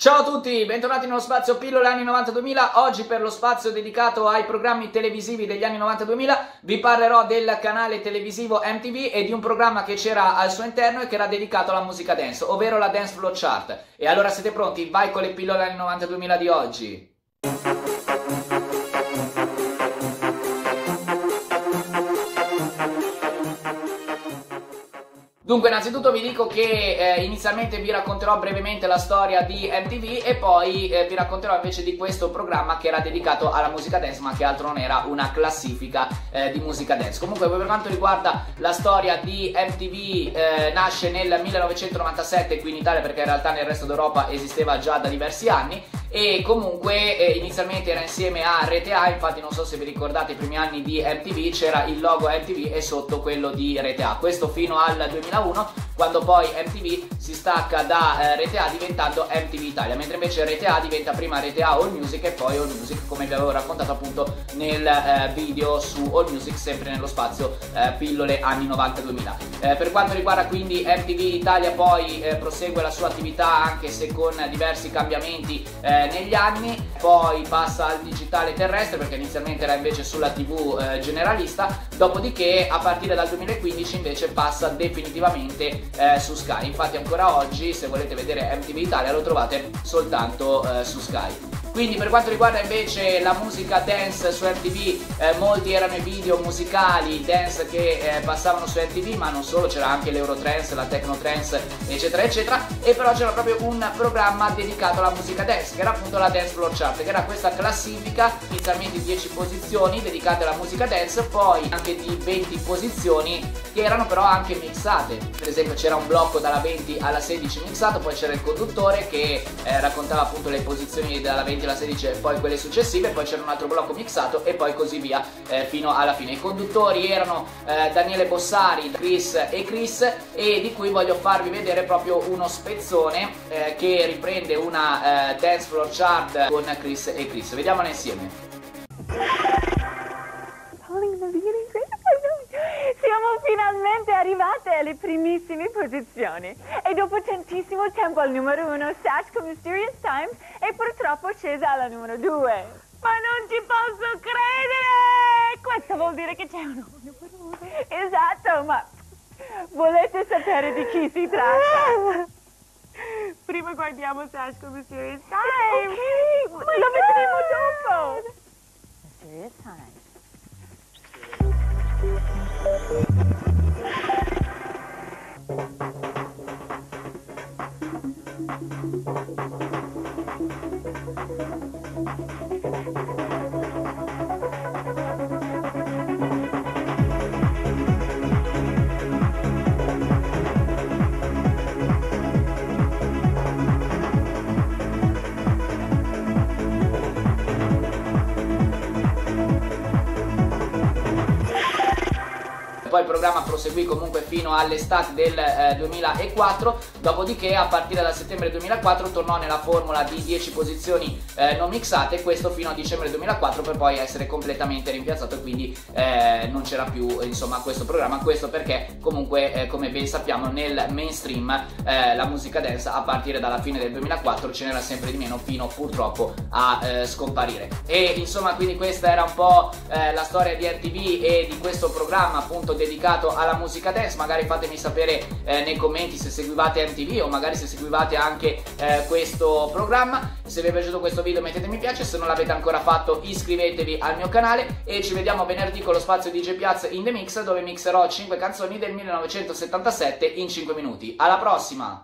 Ciao a tutti, bentornati nello spazio Pillole anni 90-2000. Oggi per lo spazio dedicato ai programmi televisivi degli anni 90-2000 vi parlerò del canale televisivo MTV e di un programma che c'era al suo interno e che era dedicato alla musica dance, ovvero la Dance Flow Chart. E allora siete pronti? Vai con le pillole anni 90-2000 di oggi. Dunque, innanzitutto vi dico che eh, inizialmente vi racconterò brevemente la storia di MTV e poi eh, vi racconterò invece di questo programma che era dedicato alla musica dance, ma che altro non era una classifica eh, di musica dance. Comunque, per quanto riguarda la storia di MTV, eh, nasce nel 1997 qui in Italia, perché in realtà nel resto d'Europa esisteva già da diversi anni e comunque eh, inizialmente era insieme a Rete A, infatti non so se vi ricordate i primi anni di MTV c'era il logo MTV e sotto quello di Rete A, questo fino al 2001 quando poi MTV si stacca da eh, Rete A diventando MTV Italia, mentre invece Rete A diventa prima Rete A All Music e poi All Music, come vi avevo raccontato appunto nel eh, video su All Music, sempre nello spazio eh, pillole anni 90-2000. Eh, per quanto riguarda quindi MTV Italia poi eh, prosegue la sua attività anche se con diversi cambiamenti eh, negli anni, poi passa al digitale terrestre perché inizialmente era invece sulla TV generalista, dopodiché a partire dal 2015 invece passa definitivamente eh, su Sky. Infatti ancora oggi se volete vedere MTV Italia lo trovate soltanto eh, su Sky. Quindi per quanto riguarda invece la musica dance su MTV, eh, molti erano i video musicali dance che eh, passavano su MTV, ma non solo, c'era anche l'Eurotrance, la Technotrance, eccetera, eccetera. E però c'era proprio un programma dedicato alla musica dance, che era appunto la Dance Floor Chart, che era questa classifica, inizialmente 10 posizioni dedicate alla musica dance, poi anche di 20 posizioni che erano però anche mixate. Per esempio c'era un blocco dalla 20 alla 16 mixato, poi c'era il conduttore che eh, raccontava appunto le posizioni dalla 20 20 la 16 e poi quelle successive, poi c'era un altro blocco mixato e poi così via eh, fino alla fine. I conduttori erano eh, Daniele Bossari, Chris e Chris e di cui voglio farvi vedere proprio uno spezzone eh, che riprende una eh, dance floor chart con Chris e Chris. Vediamola insieme. Arrivate alle primissime posizioni e dopo tantissimo tempo al numero uno Sash con Mysterious Times e purtroppo scesa alla numero due. Ma non ci posso credere! Questo vuol dire che c'è un numero uno. Esatto, ma volete sapere di chi si tratta? Prima guardiamo Sash con Mysterious Times. Thank you. Poi il programma proseguì comunque fino all'estate del eh, 2004, dopodiché a partire dal settembre 2004 tornò nella formula di 10 posizioni eh, non mixate, questo fino a dicembre 2004 per poi essere completamente rimpiazzato e quindi eh, non c'era più insomma questo programma, questo perché comunque eh, come ben sappiamo nel mainstream eh, la musica dance a partire dalla fine del 2004 ce n'era sempre di meno fino purtroppo a eh, scomparire. E insomma quindi questa era un po' la storia di RTV e di questo programma appunto dedicato alla musica dance, magari fatemi sapere eh, nei commenti se seguivate MTV o magari se seguivate anche eh, questo programma. Se vi è piaciuto questo video mettete mi piace, se non l'avete ancora fatto iscrivetevi al mio canale e ci vediamo venerdì con lo spazio DJ Piazza in The Mix dove mixerò 5 canzoni del 1977 in 5 minuti. Alla prossima!